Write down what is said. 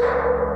you